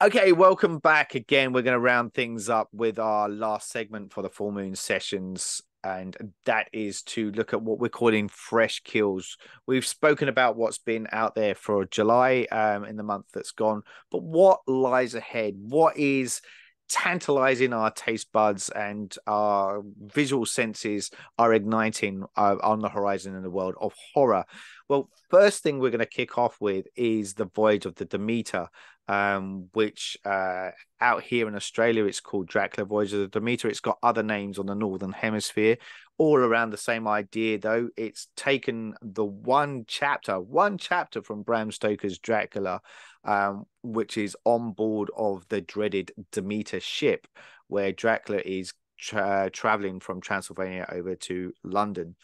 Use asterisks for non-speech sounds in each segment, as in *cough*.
Okay, welcome back again. We're going to round things up with our last segment for the full moon sessions, and that is to look at what we're calling fresh kills. We've spoken about what's been out there for July um, in the month that's gone, but what lies ahead? What is tantalizing our taste buds and our visual senses are igniting uh, on the horizon in the world of horror. Well, first thing we're going to kick off with is the Voyage of the Demeter, um, which uh, out here in Australia it's called Dracula Voyage of the Demeter. It's got other names on the Northern Hemisphere, all around the same idea, though. It's taken the one chapter, one chapter from Bram Stoker's Dracula, um, which is on board of the dreaded Demeter ship, where Dracula is tra- traveling from Transylvania over to London.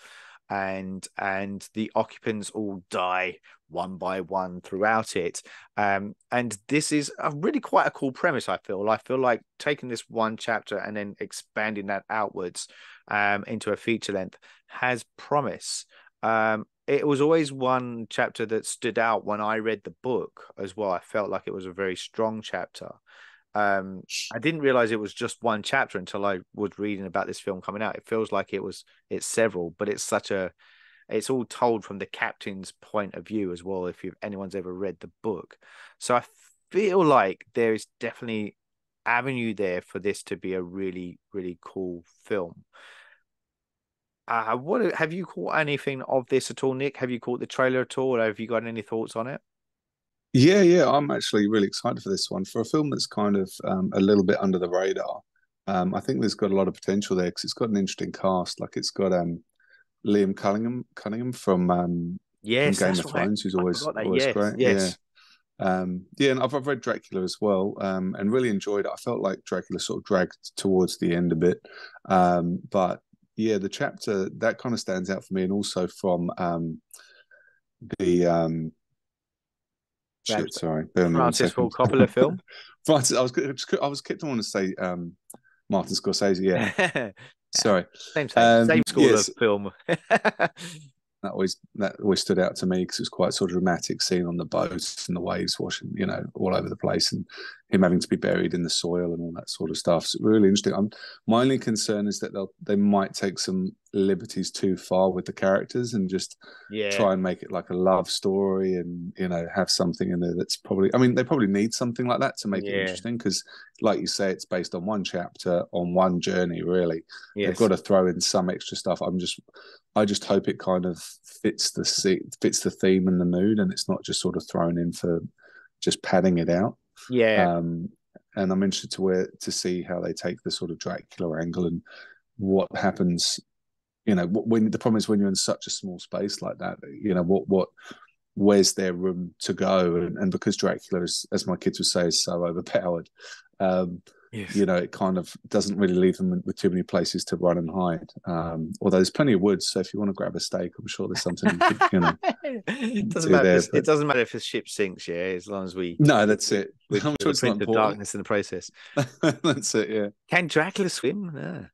And and the occupants all die one by one throughout it. Um, and this is a really quite a cool premise i feel. I feel like taking this one chapter and then expanding that outwards um, into a feature length has promise. Um, it was always one chapter that stood out when i read the book as well. I felt like it was a very strong chapter. Um i didn't realize it was just one chapter until i was reading about this film coming out. It feels like it was it's several but it's such a it's all told from the captain's point of view as well if you anyone's ever read the book. So i feel like there is definitely avenue there for this to be a really really cool film uh what have you caught anything of this at all nick have you caught the trailer at all or have you got any thoughts on it yeah, yeah, I'm actually really excited for this one. For a film that's kind of um, a little bit under the radar, um, I think there's got a lot of potential there because it's got an interesting cast. Like it's got um, Liam Cunningham, Cunningham from, um, yes, from Game of. Thrones, who's always always yes, great. Yes. Yeah. Um, yeah, and I've, I've read Dracula as well, um, and really enjoyed it. I felt like Dracula sort of dragged towards the end a bit, um, but yeah, the chapter that kind of stands out for me, and also from um, the um, Shit, sorry. Francis Ford Coppola film. *laughs* Francis, I was I was kept on to say um, Martin Scorsese. Yeah. *laughs* sorry. Same same, um, same school yes. of film. *laughs* that always that always stood out to me because it was quite sort of dramatic scene on the boat and the waves washing, you know, all over the place, and him having to be buried in the soil and all that sort of stuff. So really interesting. I'm, my only concern is that they'll they might take some liberties too far with the characters and just yeah. try and make it like a love story and you know have something in there that's probably. I mean, they probably need something like that to make yeah. it interesting because, like you say, it's based on one chapter on one journey. Really, yes. they've got to throw in some extra stuff. I'm just I just hope it kind of fits the fits the theme and the mood, and it's not just sort of thrown in for just padding it out. Yeah. Um, and I'm interested to where to see how they take the sort of Dracula angle and what happens. You know, when the problem is when you're in such a small space like that. You know, what what where's their room to go? And, and because Dracula, is, as my kids would say, is so *laughs* overpowered. Um, Yes. You know, it kind of doesn't really leave them with too many places to run and hide. Um, although there's plenty of woods, so if you want to grab a stake, I'm sure there's something you, could, you know. *laughs* it doesn't matter. There, if, but... It doesn't matter if the ship sinks, yeah, as long as we. No, that's it. We, I'm sure it's not the darkness in the process. *laughs* that's it. Yeah. Can Dracula swim? Yeah.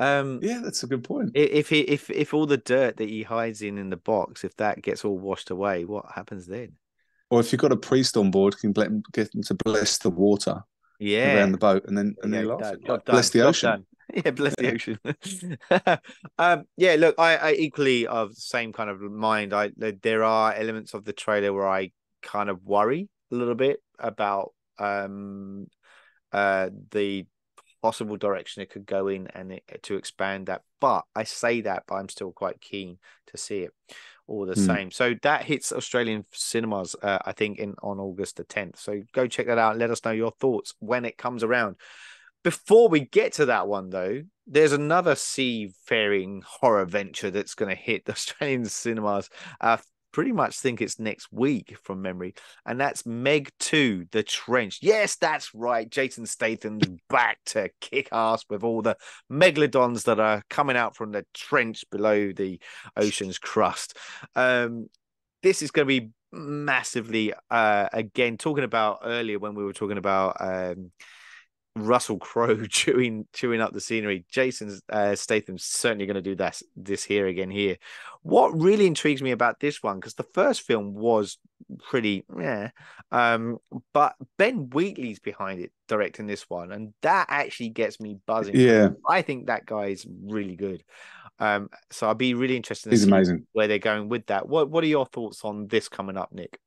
Um, yeah, that's a good point. If he, if if all the dirt that he hides in in the box, if that gets all washed away, what happens then? Or if you've got a priest on board, can get him to bless the water yeah. around the boat and then and yeah, then laugh bless the ocean. *laughs* yeah bless the *laughs* ocean. *laughs* Um yeah look i i equally of the same kind of mind. I there are elements of the trailer where i kind of worry a little bit about um uh the possible direction it could go in and it, to expand that but i say that but i'm still quite keen to see it all the mm. same. So that hits Australian cinemas, uh, I think, in on August the 10th. So go check that out. let us know your thoughts when it comes around. Before we get to that one, though, there's another seafaring horror venture that's going to hit the *laughs* Australian cinemas uh, pretty much think it's next week from memory, and that's Meg 2, The Trench. Yes, that's right. Jason Statham's back to kick ass with all the megalodons that are coming out from the trench below the ocean's crust. Um, this is going to be massively, uh, again, talking about earlier when we were talking about. Um, Russell Crowe *laughs* chewing chewing up the scenery. Jason uh, Statham's certainly going to do that this here again here. What really intrigues me about this one because the first film was pretty yeah, um, but Ben Wheatley's behind it directing this one, and that actually gets me buzzing. Yeah, I think that guy is really good. Um, so I'll be really interested. He's amazing. Where they're going with that. What What are your thoughts on this coming up, Nick?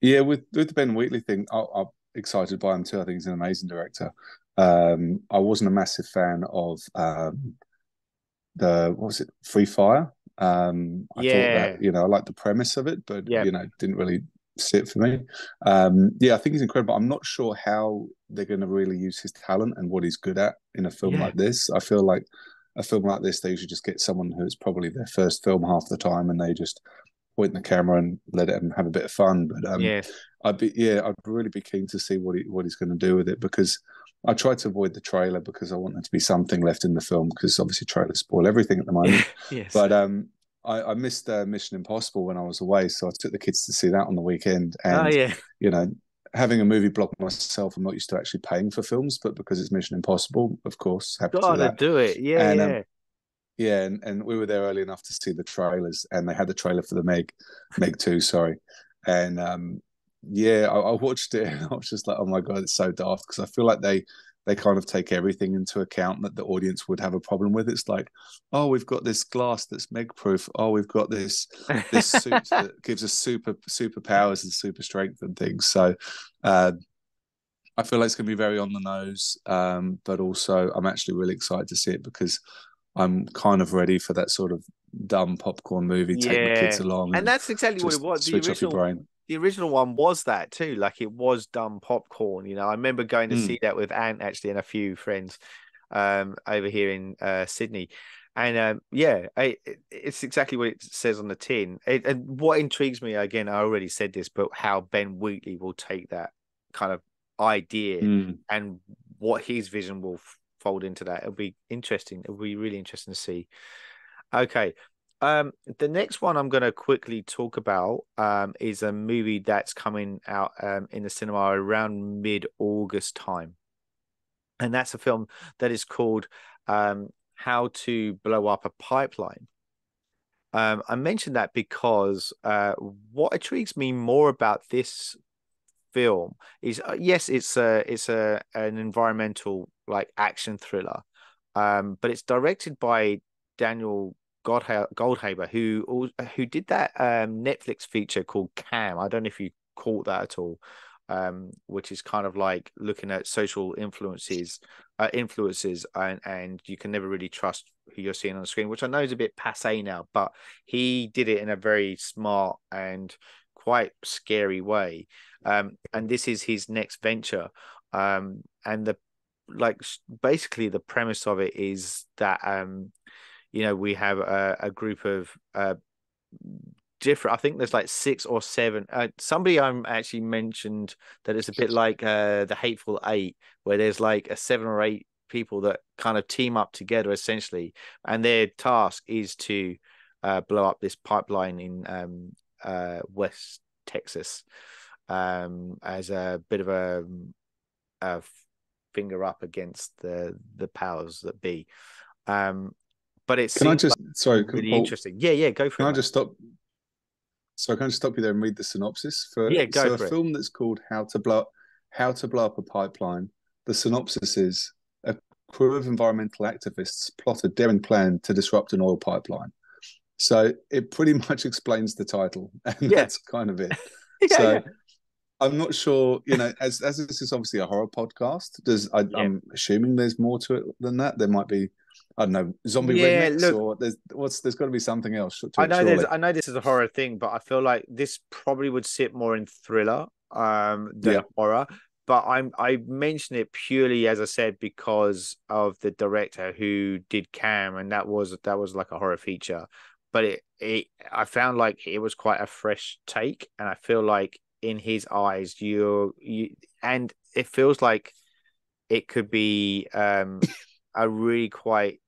Yeah, with with the Ben Wheatley thing, I, I'm excited by him too. I think he's an amazing director. Um, I wasn't a massive fan of um, the what was it, Free Fire. Um, I yeah. thought that you know I like the premise of it, but yeah. you know didn't really sit for me. Um, yeah, I think he's incredible. I'm not sure how they're going to really use his talent and what he's good at in a film Yeah. like this. I feel like a film like this, they usually just get someone who's probably their first film half the time, and they just point the camera and let him have a bit of fun. But um, yeah, I'd be yeah, I'd really be keen to see what he what he's going to do with it because I tried to avoid the trailer because I want there to be something left in the film because obviously trailers spoil everything at the moment. *laughs* yes, but um, I, I missed uh, Mission Impossible when I was away, so I took the kids to see that on the weekend. And oh yeah, you know, having a movie blog myself, I'm not used to actually paying for films, but because it's Mission Impossible, of course, happy to do gotta that. do it. Yeah, And, um, yeah. Yeah, and, and we were there early enough to see the trailers, and they had the trailer for the Meg, Meg Two, sorry, and um, yeah, I, I watched it, *laughs* and I was just like, oh my god, it's so daft because I feel like they they kind of take everything into account that the audience would have a problem with. It's like, oh, we've got this glass that's Meg proof. Oh, we've got this this suit *laughs* that gives us super superpowers and super strength and things. So. Uh, I feel like it's going to be very on the nose, um, but also I'm actually really excited to see it because I'm kind of ready for that sort of dumb popcorn movie. Take the kids along, and that's exactly what it was. The switch off your original, brain. The original one was that too. Like it was dumb popcorn. You know, I remember going to Mm. see that with Ant actually and a few friends um, over here in uh, Sydney. And um, yeah, I, it's exactly what it says on the tin. It, and what intrigues me again, I already said this, but how Ben Wheatley will take that kind of idea Mm. and what his vision will fold into that. It'll be interesting. It'll be really interesting to see. Okay. Um, the next one I'm going to quickly talk about um, is a movie that's coming out um, in the cinema around mid August time. And that's a film that is called um, How to Blow Up a Pipeline. Um, I mentioned that because uh, what intrigues me more about this film is uh, yes, it's a it's a an environmental like action thriller, um, but it's directed by Daniel Goldhaber, who who did that um, Netflix feature called Cam. I don't know if you caught that at all, um, which is kind of like looking at social influences, uh, influences, and and you can never really trust who you're seeing on the screen, which I know is a bit passe now, but he did it in a very smart and quite scary way. Um, and this is his next venture. Um, and the like basically the premise of it is that um, you know, we have a, a group of uh different i think there's like six or seven uh, somebody i'm actually mentioned that it's a bit like uh the hateful eight where there's like a seven or eight people that kind of team up together essentially and their task is to uh blow up this pipeline in um uh west texas um as a bit of a, a finger up against the the powers that be. Um but it's Can I just sorry? Can, really Paul, interesting yeah yeah go for can it I just stop? So I can I just stop you there and read the synopsis for Yeah, go so for a it. film that's called How to Blow How to Blow Up a Pipeline. The synopsis is a crew of environmental activists plot a daring plan to disrupt an oil pipeline. So it pretty *laughs* much explains the title, and Yeah. that's kind of it. *laughs* yeah, so yeah. I'm not sure, you know, as as this is obviously a horror podcast, does I, Yeah. I'm assuming there's more to it than that. There might be, I don't know, zombie Yeah, rednecks, look- or there's what's there's got to be something else. To I know there's I know this is a horror thing, but I feel like this probably would sit more in thriller um than Yeah. horror. But I'm I mention it purely as I said because of the director who did Cam, and that was that was like a horror feature. But it it I found like it was quite a fresh take, and I feel like in his eyes you you and it feels like it could be um a really quite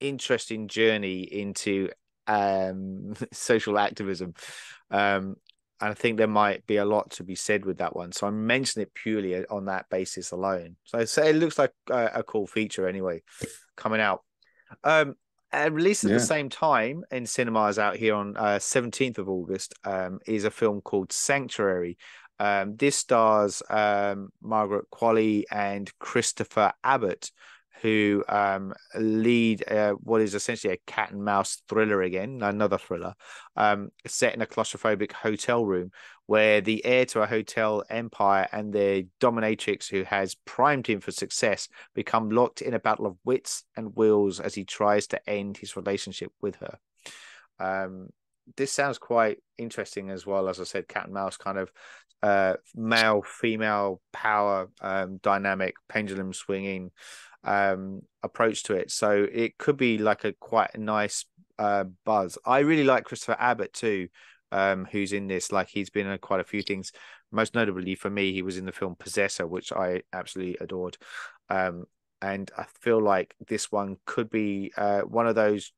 interesting journey into um *laughs* social activism um and I think there might be a lot to be said with that one. So I'm mentioning it purely on that basis alone. So I say it looks like a, a cool feature anyway, coming out. Um, and released at yeah. the same time in cinemas out here on uh, 17th of August um, is a film called Sanctuary. Um, this stars um, Margaret Qualley and Christopher Abbott, who um, lead uh, what is essentially a cat and mouse thriller again, another thriller, um, set in a claustrophobic hotel room where the heir to a hotel empire and the dominatrix who has primed him for success become locked in a battle of wits and wills as he tries to end his relationship with her. Um, this sounds quite interesting as well. As I said, cat and mouse kind of uh, male female power um, dynamic, pendulum swinging um, approach to it. So it could be like a quite a nice uh, buzz. I really like Christopher Abbott too, um, who's in this. Like he's been in quite a few things. Most notably for me, he was in the film Possessor, which I absolutely adored. Um, and I feel like this one could be uh, one of those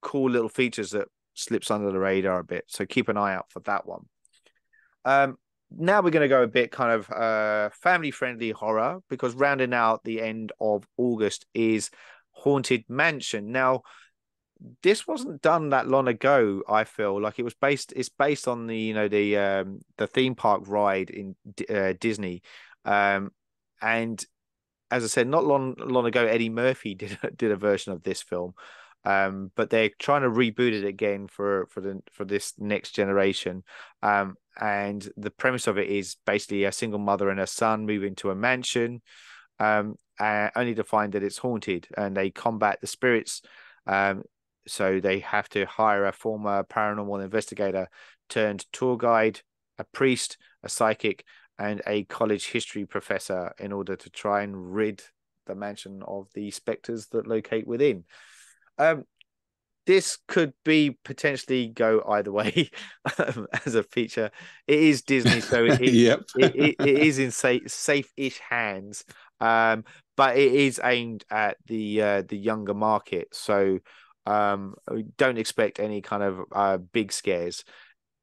cool little features that slips under the radar a bit. So keep an eye out for that one. Um, now we're going to go a bit kind of uh, family friendly horror because rounding out the end of August is Haunted Mansion. Now, this wasn't done that long ago. I feel like it was based. It's based on the you know the um, the theme park ride in uh, Disney, um, and as I said, not long long ago, Eddie Murphy *laughs* did did a version of this film. Um, but they're trying to reboot it again for for the for this next generation. Um, and the premise of it is basically a single mother and a son move into a mansion, um, uh, only to find that it's haunted, and they combat the spirits. Um, so they have to hire a former paranormal investigator turned tour guide, a priest, a psychic, and a college history professor in order to try and rid the mansion of the specters that locate within. Um, this could be potentially go either way *laughs* um, as a feature. It is Disney, so it, *laughs* yep. it, it, it is in safe safe-ish hands. Um, but it is aimed at the uh, the younger market, so um, don't expect any kind of uh, big scares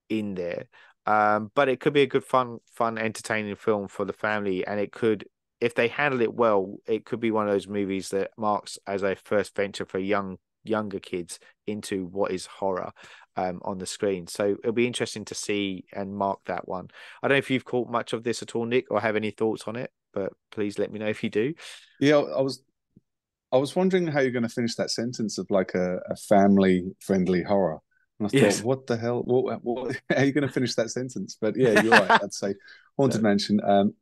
in there. Um, but it could be a good, fun, fun, entertaining film for the family, and it could, if they handle it well, it could be one of those movies that marks as a first venture for young younger kids into what is horror um, on the screen. So it'll be interesting to see and mark that one. I don't know if you've caught much of this at all, Nick, or have any thoughts on it, but please let me know if you do. Yeah, I was I was wondering how you're going to finish that sentence of like a, a family friendly horror. And I thought, yes. what the hell? What, what, *laughs* how are you going to finish that sentence? But yeah, you're right. *laughs* I'd say Haunted no. Mansion. Um,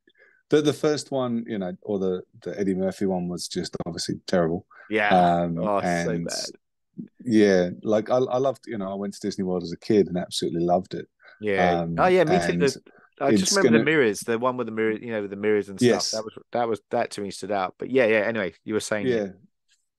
the the first one, you know, or the the Eddie Murphy one was just obviously terrible. Yeah. Um, oh, and so bad. Yeah, like I, I loved, you know, I went to Disney World as a kid and absolutely loved it. Yeah. Um, oh yeah, me too. The, I just remember gonna... the mirrors, the one with the mirror, you know, with the mirrors and stuff. Yes. That was that was that to me stood out. But yeah, yeah. Anyway, you were saying yeah.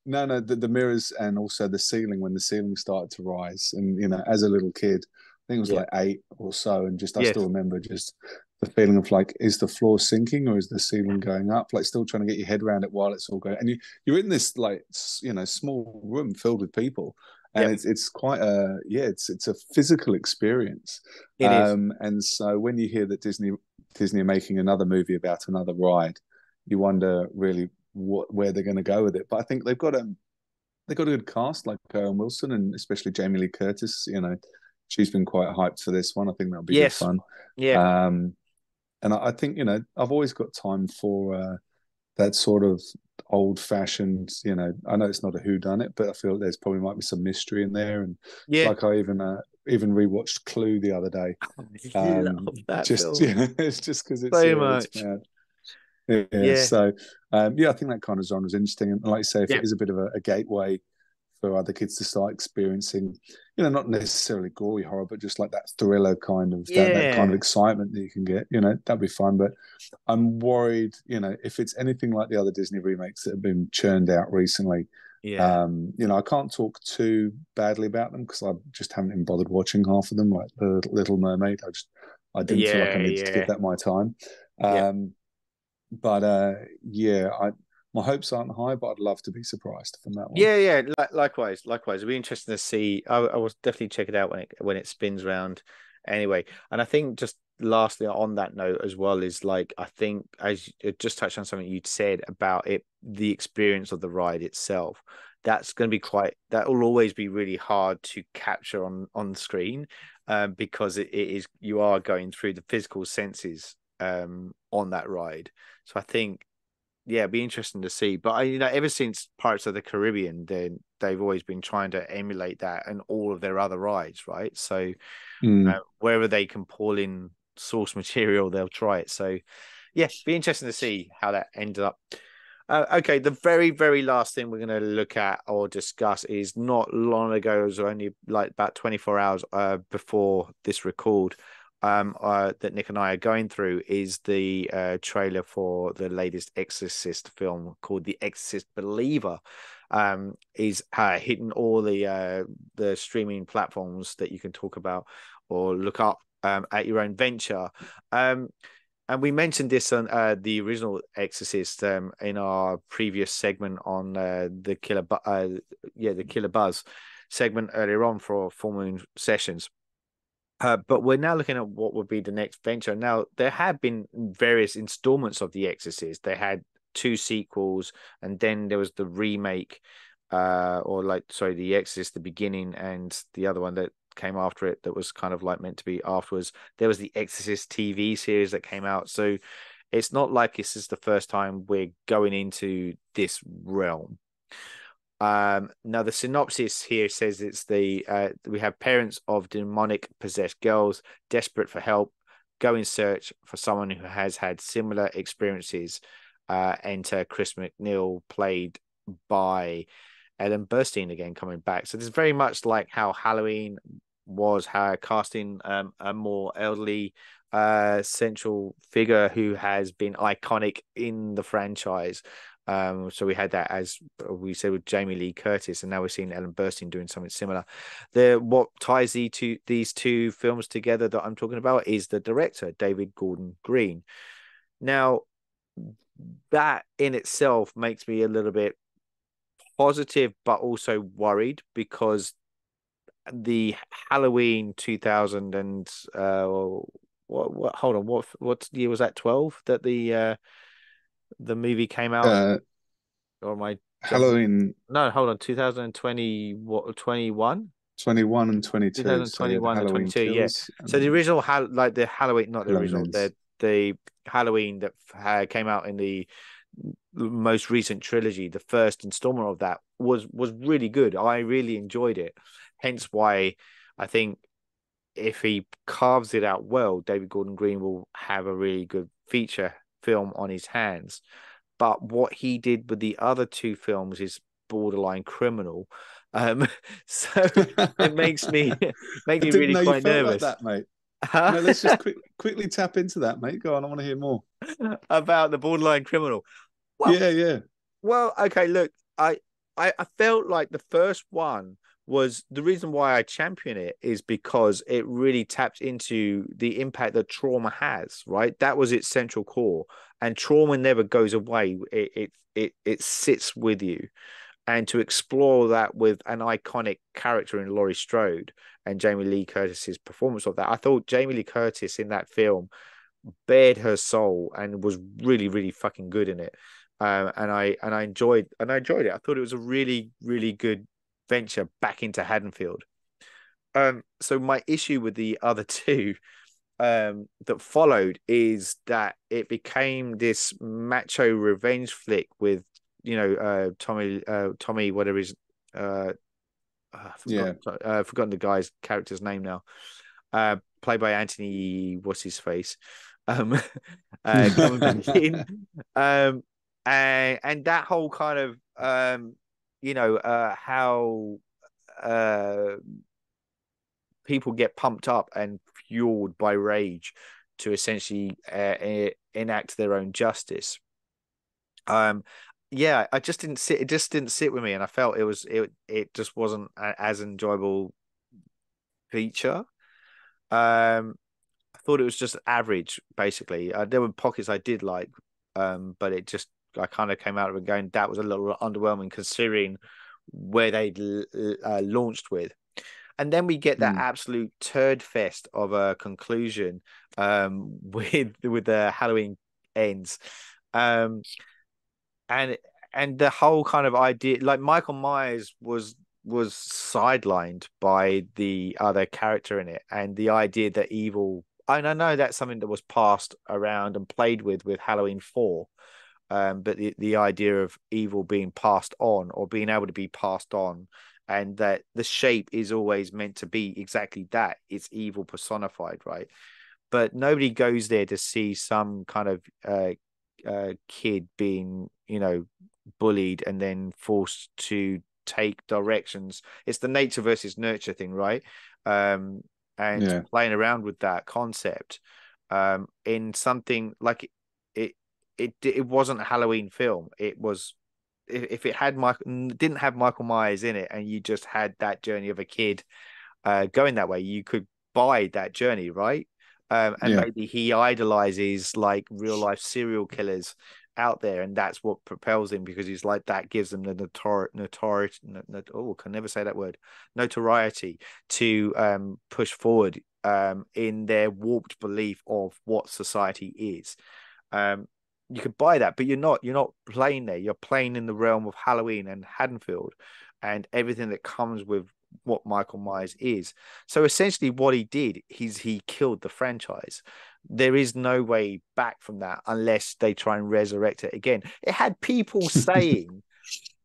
No, no, the, the mirrors and also the ceiling when the ceiling started to rise, and you know, as a little kid, I think it was yeah. like eight or so, and just I yes. still remember just the feeling of like, is the floor sinking or is the ceiling going up? Like, still trying to get your head around it while it's all going. And you you're in this like you know small room filled with people, and yep. it's it's quite a yeah, it's it's a physical experience. It um, is. And so when you hear that Disney Disney are making another movie about another ride, you wonder really what where they're going to go with it. But I think they've got a they've got a good cast like Owen Wilson and especially Jamie Lee Curtis. You know, she's been quite hyped for this one. I think that'll be yes. fun. Yeah. Um, and I, I, think you know I've always got time for uh, that sort of old fashioned. You know, I know it's not a who done it, but I feel there's probably might be some mystery in there. And yeah, like I even uh, even rewatched Clue the other day. *laughs* Um, just *laughs* yeah, it's just because it's so much. It's yeah, yeah, So um, yeah, I think that kind of genre is interesting. And like I say, if yeah. it is a bit of a, a gateway for other kids to start experiencing, you know, not necessarily gory horror, but just like that thriller kind of yeah. that, that, kind of excitement that you can get. You know, that'd be fun. But I'm worried, you know, if it's anything like the other Disney remakes that have been churned out recently. Yeah. Um, you know, I can't talk too badly about them because I just haven't even bothered watching half of them, like the Little Mermaid. I just I didn't yeah, feel like I needed yeah. to give that my time. Um, but uh, yeah, I my hopes aren't high, but I'd love to be surprised from that one. Yeah, yeah. Likewise, likewise. It'll be interesting to see. I, I will definitely check it out when it when it spins around anyway, and I think just lastly on that note as well is like I think as you just touched on something you said about it, the experience of the ride itself. That's going to be quite. That will always be really hard to capture on on screen, um, because it, it is you are going through the physical senses um on that ride. So I think yeah, it'd be interesting to see. But I, you know, ever since Pirates of the Caribbean, then they've always been trying to emulate that and all of their other rides, right? So mm. uh, wherever they can pull in source material, they'll try it. So yeah, be interesting to see how that ended up. Uh, okay, the very, very last thing we're going to look at or discuss is not long ago, it was only like about 24 hours uh, before this record um, uh, that Nick and I are going through is the uh, trailer for the latest Exorcist film called The Exorcist Believer. Um, is uh, hitting all the uh, the streaming platforms that you can talk about or look up um, at your own venture. Um, and we mentioned this on uh, the original Exorcist um, in our previous segment on uh, the Killer, Bu- yeah, the Killer Buzz segment earlier on for Full Moon Sessions. Uh, but we're now looking at what would be the next venture. Now, there have been various installments of The Exorcist. They had two sequels, and then there was the remake, uh, or like, sorry, The Exorcist, the beginning, and the other one that came after it that was kind of like meant to be afterwards. There was the Exorcist TV series that came out. So it's not like this is the first time we're going into this realm. Um, now the synopsis here says it's the uh, we have parents of demonic possessed girls desperate for help go in search for someone who has had similar experiences. Uh, enter Chris MacNeil, played by Ellen Burstyn again, coming back. So this is very much like how Halloween was, how casting um, a more elderly uh, central figure who has been iconic in the franchise um, so we had that as we said with Jamie Lee Curtis, and now we're seeing Ellen Burstyn doing something similar. The what ties the two these two films together that I'm talking about is the director David Gordon Green. Now, that in itself makes me a little bit positive, but also worried because the Halloween 2000 and uh, what, what hold on what what year was that 12 that the uh the movie came out? Uh, or my Halloween? No, hold on. 2020, what, 21? 21 and 22. 2021 so and 22, yes. Yeah. So the original, like the Halloween, not the original, the, the Halloween that came out in the most recent trilogy, the first installment of that was was really good. I really enjoyed it. Hence why I think if he carves it out well, David Gordon Green will have a really good feature film on his hands. But what he did with the other two films is borderline criminal. Um, *laughs* so it makes me *laughs* *laughs* makes me really quite nervous. Like that, mate. no, let's just quick, quickly tap into that, mate. Go on, I want to hear more about the borderline criminal. Well, yeah, yeah. Well, okay. Look, I, I, I felt like the first one was the reason why I champion it is because it really tapped into the impact that trauma has, right? That was its central core. And trauma never goes away. It it it, it sits with you. And to explore that with an iconic character in Laurie Strode and Jamie Lee Curtis's performance of that, I thought Jamie Lee Curtis in that film bared her soul and was really, really fucking good in it. Um, and I and I enjoyed and I enjoyed it. I thought it was a really, really good venture back into Haddonfield. Um, so my issue with the other *laughs* two um, that followed is that it became this macho revenge flick with you know uh, Tommy uh, Tommy whatever his uh, uh, yeah. uh, forgotten the guy's character's name now. Uh, played by Anthony what's his face? Um, *laughs* uh, coming back in um, and and that whole kind of um, you know uh, how uh, people get pumped up and fueled by rage to essentially uh, enact their own justice. Um, yeah, I just didn't sit. It just didn't sit with me, and I felt it was it. It just wasn't as enjoyable feature. Um, I thought it was just average, basically. Uh, there were pockets I did like, um, but it just I kind of came out of it going that was a little underwhelming considering where they uh, launched with. and then we get that Mm. absolute turd fest of a conclusion um *laughs* with with the halloween ends um and and the whole kind of idea like michael myers was was sidelined by the other character in it and the idea that evil and i know that's something that was passed around and played with with halloween 4 um but the, the idea of evil being passed on or being able to be passed on and that the shape is always meant to be exactly that it's evil personified right? But nobody goes there to see some kind of uh, uh, kid being you know bullied and then forced to take directions. It's the nature versus nurture thing right? Um and Yeah. playing around with that concept um in something like it it wasn't a halloween film. It was if, if it had michael didn't have michael myers in it and you just had that journey of a kid uh going that way you could buy that journey right? Um and Yeah. maybe he idolizes like real life serial killers out there and that's what propels him because he's like that gives them the notor- notoriety no, no, oh can never say that word notoriety to um push forward um in their warped belief of what society is. Um you could buy that but you're not you're not playing there. You're playing in the realm of halloween and haddonfield and everything that comes with what michael myers is. So essentially what he did is he killed the franchise. There is no way back from that unless they try and resurrect it again. It had people *laughs* saying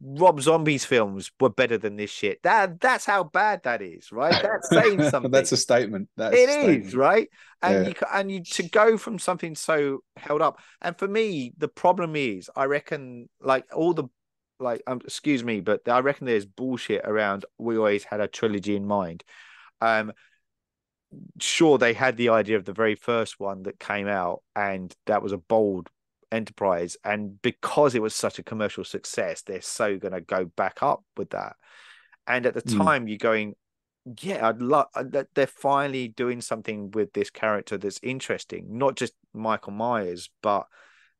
rob zombie's films were better than this shit that that's how bad that is right *laughs* that's saying something That's a statement. That's it a is statement. right and Yeah. you and you to go from something so held up and for me the problem is i reckon like all the like um excuse me but i reckon there's bullshit around we always had a trilogy in mind um sure they had the idea of the very first one that came out and that was a bold enterprise and because it was such a commercial success they're so going to go back up with that and at the Mm. time you're going yeah i'd love that they're finally doing something with this character that's interesting not just michael myers but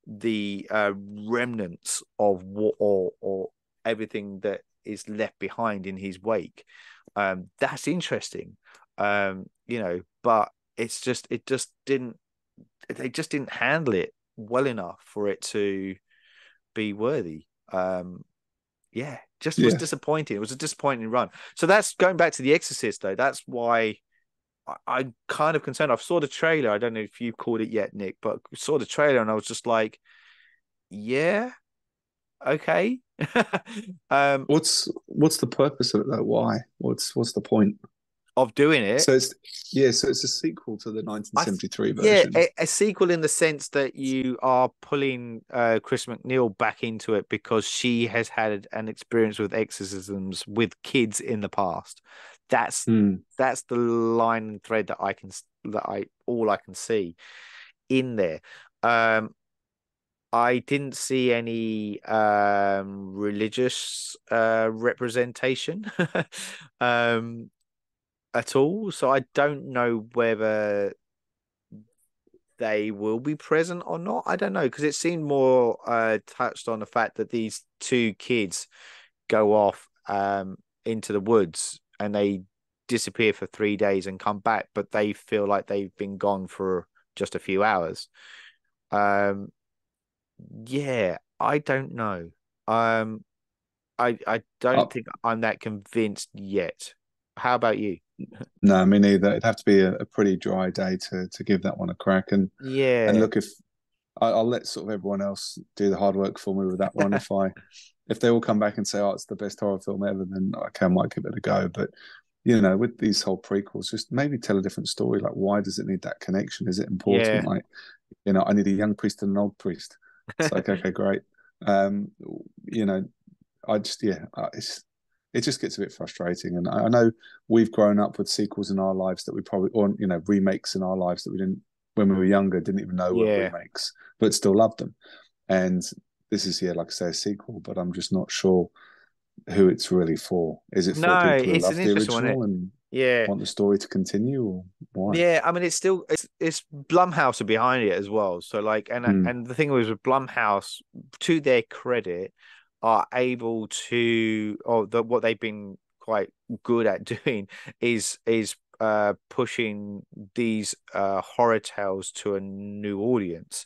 the uh, remnants of what or or everything that is left behind in his wake um that's interesting um you know but it's just it just didn't they just didn't handle it well enough for it to be worthy. Um yeah just was disappointing. It was a disappointing run. So that's going back to the exorcist though that's why I, i'm kind of concerned. I saw the trailer. I don't know if you've called it yet nick but saw the trailer and i was just like yeah okay. *laughs* Um What's what's the purpose of it though? Why? What's what's the point? Of doing it So it's yeah, so it's a sequel to the 1973 yeah version. a, a sequel in the sense that you are pulling uh chris macneil back into it because she has had an experience with exorcisms with kids in the past that's Hmm. that's the line and thread that i can that i all i can see in there um i didn't see any um religious uh representation *laughs* um at all so i don't know whether they will be present or not. I don't know because it seemed more uh touched on the fact that these two kids go off um into the woods and they disappear for three days and come back but they feel like they've been gone for just a few hours. Um yeah i don't know. Um i i don't Oh. think i'm that convinced yet. How about you No, me neither. It'd have to be a, a pretty dry day to to give that one a crack. And yeah and look, if I, I'll let sort of everyone else do the hard work for me with that one. if I *laughs* if they all come back and say, "Oh, it's the best horror film ever," then okay, I might give it a go. But you know, with these whole prequels, just maybe tell a different story. Like, why does it need that connection? Is it important? Yeah. Like, you know, I need a young priest and an old priest. It's like, okay, great. *laughs* Um, you know, I just yeah, it's it just gets a bit frustrating. And I, I know we've grown up with sequels in our lives that we probably or you know remakes in our lives that we didn't when we were younger didn't even know were Yeah. remakes, but still loved them. And this is yeah, like I say, a sequel, but I'm just not sure who it's really for. Is it for No, people who it's love an the interesting one, original and yeah want the story to continue, or why? Yeah, I mean it's still it's it's Blumhouse are behind it as well. So like and Hmm. and the thing was with Blumhouse, to their credit, are able to or the, what they've been quite good at *laughs* doing is is uh, pushing these uh, horror tales to a new audience.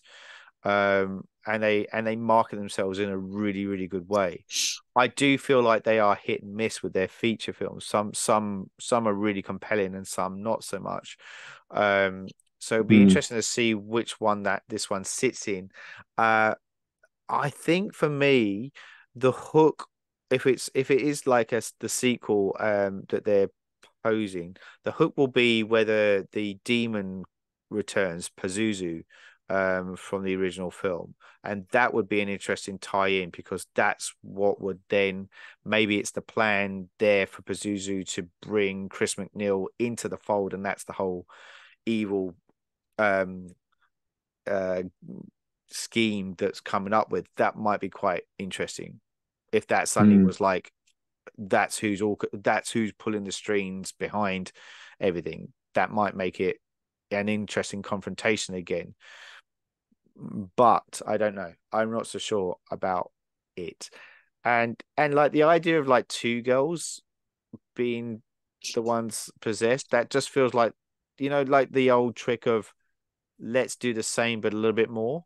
Um, and they and they market themselves in a really really good way. I do feel like they are hit and miss with their feature films. Some some some are really compelling and some not so much. Um, so it'd be mm. interesting to see which one that this one sits in. Uh, I think for me, the hook, if it's if it is like a the sequel um, that they're posing, the hook will be whether the demon returns Pazuzu um, from the original film, and that would be an interesting tie-in because that's what would then maybe it's the plan there for Pazuzu to bring Chris MacNeil into the fold, and that's the whole evil um, uh, scheme that's coming up with. That might be quite interesting if that suddenly mm. was like that's who's all that's who's pulling the strings behind everything. That might make it an interesting confrontation again but I don't know. I'm not so sure about it. And and like the idea of like two girls being the ones possessed, that just feels like you know, like the old trick of let's do the same but a little bit more.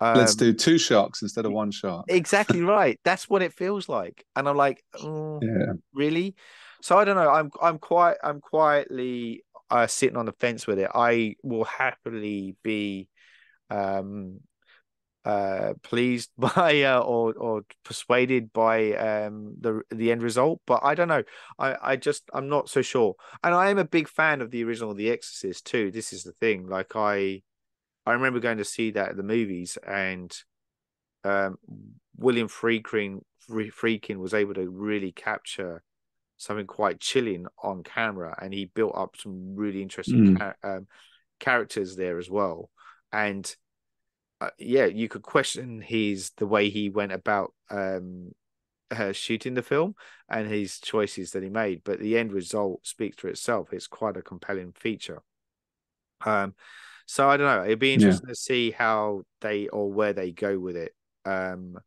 Um, let's do two sharks instead of one shark. exactly *laughs* right. That's what it feels like. And I'm like, oh, yeah, really? So I don't know. I'm I'm quite I'm quietly uh, sitting on the fence with it. I will happily be um, uh, pleased *laughs* by uh, or or persuaded by um, the the end result. But I don't know. I I just I'm not so sure. And I am a big fan of the original The Exorcist too. This is the thing. Like I I remember going to see that at the movies, and um, William Friedkin Friedkin was able to really capture something quite chilling on camera, and he built up some really interesting mm. ca- um, characters there as well. And uh, yeah, you could question his the way he went about um, uh, shooting the film and his choices that he made, but the end result speaks for itself. It's quite a compelling feature. Um, so I don't know. It'd be interesting yeah. to see how they or where they go with it. Um,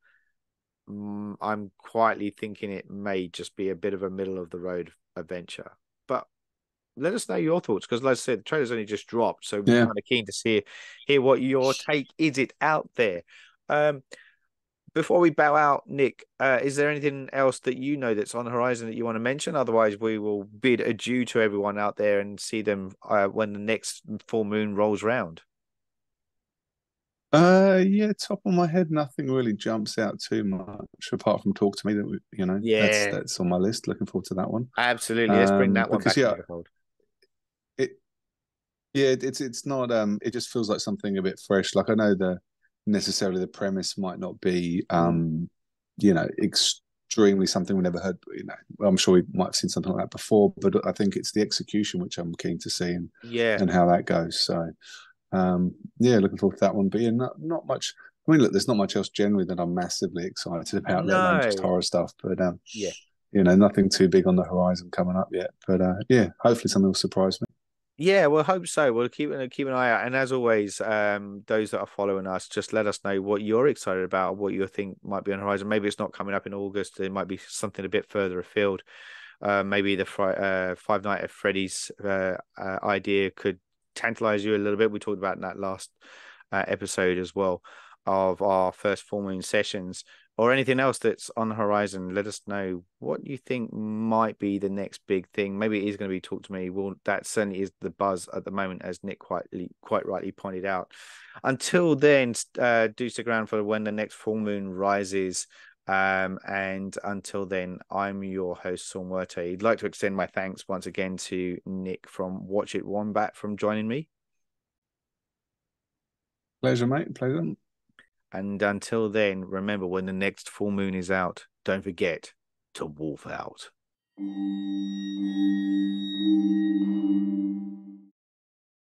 mm, I'm quietly thinking it may just be a bit of a middle of the road adventure, but let us know your thoughts because, like I said, the trailer's only just dropped, so we're kind of keen to see hear what your take is. It out there. Um, before we bow out, Nick, uh, is there anything else that you know that's on the horizon that you want to mention? Otherwise, we will bid adieu to everyone out there and see them uh, when the next full moon rolls round. Uh, yeah, top of my head, nothing really jumps out too much apart from talk to me. That you know, yeah, that's, that's on my list. Looking forward to that one. Absolutely, let's bring that um, one because, back. Yeah, yeah, it's it's not. Um, it just feels like something a bit fresh. Like I know the necessarily the premise might not be, um, you know, extremely something we never heard. You know, I'm sure we might have seen something like that before, but I think it's the execution which I'm keen to see and yeah, and how that goes. So, um, yeah, looking forward to that one. But yeah, not not much. I mean, look, there's not much else generally that I'm massively excited about, no. let alone just horror stuff. But um, yeah, you know, nothing too big on the horizon coming up yet. But uh, yeah, hopefully something will surprise me. Yeah, we'll hope so. We'll keep keep an eye out. And as always, um, those that are following us, just let us know what you're excited about, what you think might be on the horizon. Maybe it's not coming up in August. It might be something a bit further afield. Uh, maybe the uh, Five Night at Freddy's uh, uh, idea could tantalize you a little bit. We talked about in that last uh, episode as well of our first full moon sessions or anything else that's on the horizon, let us know what you think might be the next big thing. Maybe it is going to be talk to me. Well, that certainly is the buzz at the moment, as Nick quite quite rightly pointed out. Until then, uh, do stick around for when the next full moon rises. Um, and until then, I'm your host, Saul Muerte. I'd like to extend my thanks once again to Nick from Watch It Wombat from joining me. Pleasure, mate. Pleasure. And until then, remember when the next full moon is out, don't forget to wolf out.